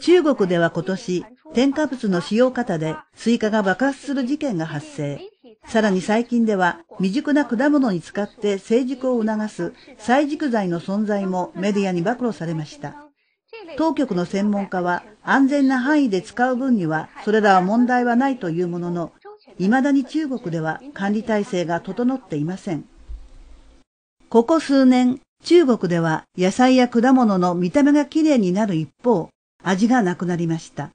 中国では今年、添加物の使用方でスイカが爆発する事件が発生。さらに最近では未熟な果物に使って成熟を促す催熟剤の存在もメディアに暴露されました。当局の専門家は安全な範囲で使う分にはそれらは問題はないというものの、未だに中国では管理体制が整っていません。ここ数年、中国では野菜や果物の見た目が綺麗になる一方、味がなくなりました。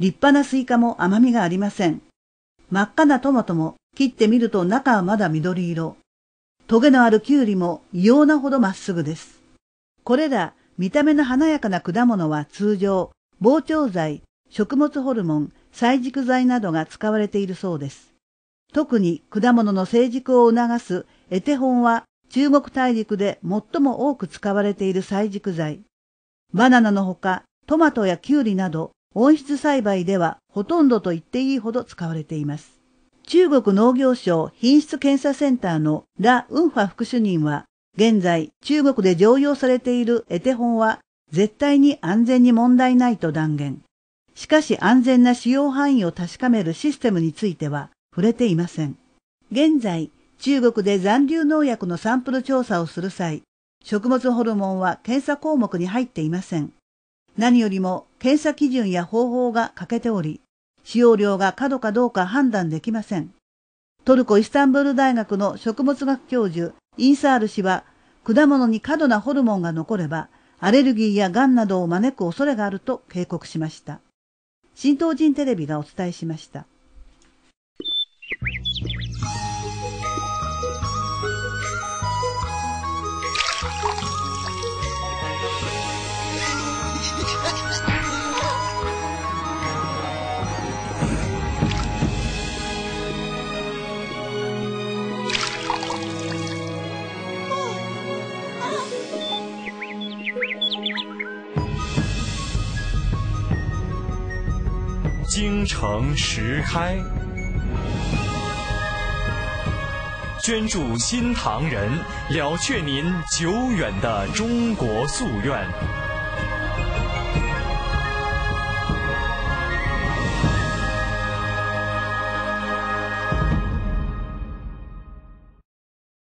立派なスイカも甘みがありません。真っ赤なトマトも切ってみると中はまだ緑色。トゲのあるキュウリも異様なほどまっすぐです。これら見た目の華やかな果物は通常、膨張剤、食物ホルモン、催熟剤などが使われているそうです。特に果物の成熟を促すエテホンは中国大陸で最も多く使われている催熟剤。バナナのほかトマトやキュウリなど温室栽培ではほとんどと言っていいほど使われています。中国農業省品質検査センターのラ・ウンファ副主任は、現在中国で常用されているエテホンは絶対に安全に問題ないと断言。しかし安全な使用範囲を確かめるシステムについては触れていません。現在、中国で残留農薬のサンプル調査をする際、食物ホルモンは検査項目に入っていません。何よりも検査基準や方法が欠けており、使用量が過度かどうか判断できません。トルコイスタンブール大学の食物学教授インサール氏は、果物に過度なホルモンが残れば、アレルギーや癌などを招く恐れがあると警告しました。新東人テレビがお伝えしました。京城石开，捐助新唐人，了却您久远的中国夙愿。